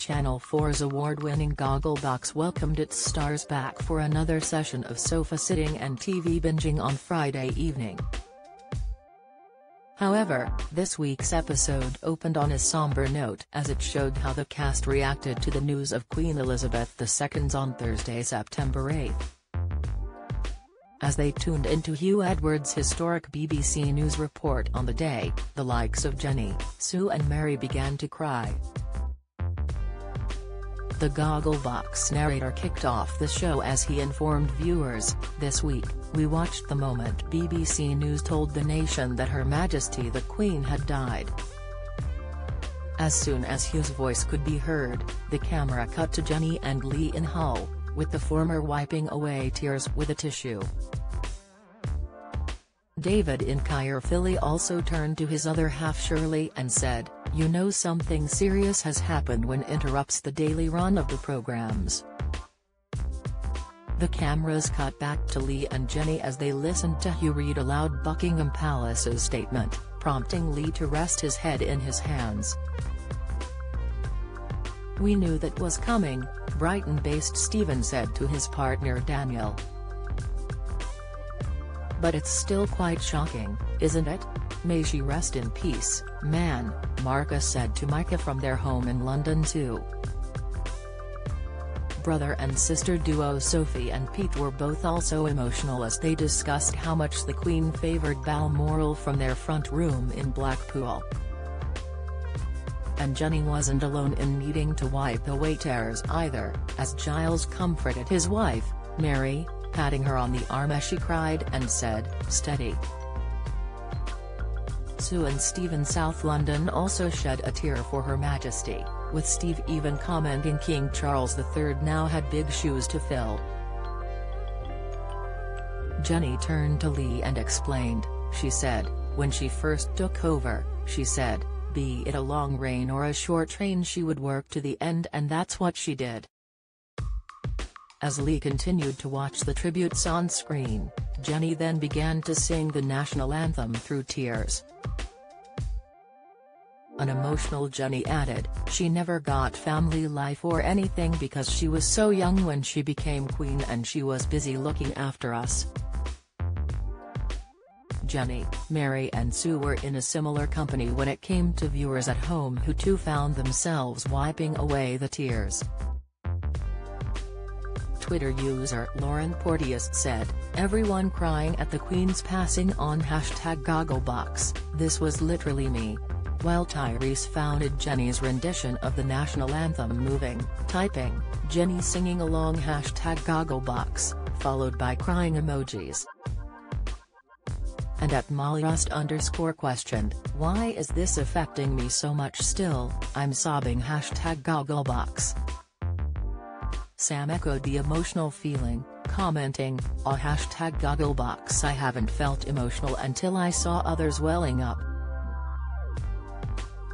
Channel 4's award-winning Gogglebox welcomed its stars back for another session of sofa sitting and TV binging on Friday evening. However, this week's episode opened on a somber note as it showed how the cast reacted to the news of Queen Elizabeth II on Thursday, September 8. As they tuned into Huw Edwards' historic BBC News report on the day, the likes of Jenny, Sue and Mary began to cry. The Gogglebox narrator kicked off the show as he informed viewers, this week, we watched the moment BBC News told the nation that Her Majesty the Queen had died. As soon as Huw's voice could be heard, the camera cut to Jenny and Lee in Hull, with the former wiping away tears with a tissue. David in Caerphilly also turned to his other half Shirley and said, you know something serious has happened when interrupts the daily run of the programs. The cameras cut back to Lee and Jenny as they listened to Huw read aloud Buckingham Palace's statement, prompting Lee to rest his head in his hands. We knew that was coming, Brighton-based Stephen said to his partner Daniel. But it's still quite shocking, isn't it? May she rest in peace, man, Marcus said to Micah from their home in London too. Brother and sister duo Sophie and Pete were both also emotional as they discussed how much the Queen favoured Balmoral from their front room in Blackpool. And Jenny wasn't alone in needing to wipe away tears either, as Giles comforted his wife, Mary, patting her on the arm as she cried and said, steady. Sue and Steve in South London also shed a tear for Her Majesty, with Steve even commenting King Charles III now had big shoes to fill. Jenny turned to Lee and explained, she said, when she first took over, she said, be it a long reign or a short train she would work to the end and that's what she did. As Lee continued to watch the tributes on screen, Jenny then began to sing the national anthem through tears. An emotional Jenny added, she never got family life or anything because she was so young when she became queen and she was busy looking after us. Jenny, Mary and Sue were in a similar company when it came to viewers at home who too found themselves wiping away the tears. Twitter user Lauren Porteous said, everyone crying at the Queen's passing on hashtag Gogglebox, this was literally me. While Tyrese founded Jenny's rendition of the national anthem moving, typing, Jenny singing along hashtag Gogglebox, followed by crying emojis. And at MollyRust underscore questioned, why is this affecting me so much still, I'm sobbing hashtag Gogglebox. Sam echoed the emotional feeling, commenting, a hashtag Gogglebox I haven't felt emotional until I saw others welling up.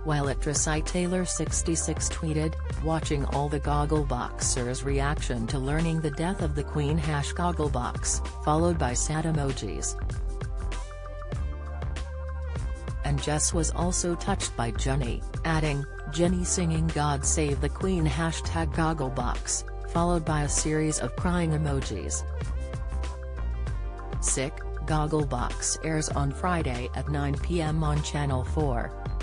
While actress I Taylor66 tweeted, watching all the Goggleboxers' reaction to learning the death of the Queen hash Gogglebox, followed by sad emojis. And Jess was also touched by Jenny, adding, Jenny singing God Save the Queen hashtag Gogglebox, followed by a series of crying emojis. Sick, Gogglebox airs on Friday at 9 p.m. on Channel 4.